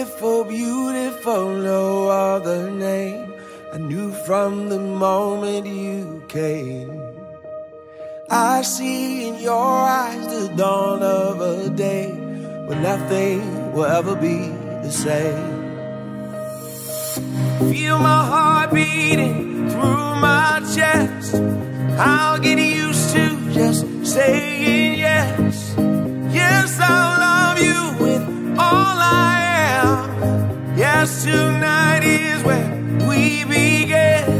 beautiful, beautiful, no other name. I knew from the moment you came. I see in your eyes the dawn of a day when nothing will ever be the same. Feel my heart beating through my chest. I'll get used to just saying Yes, tonight is where we begin.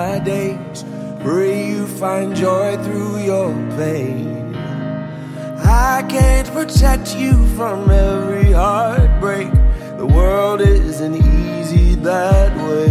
My days. Pray you find joy through your pain. I can't protect you from every heartbreak. The world isn't easy that way.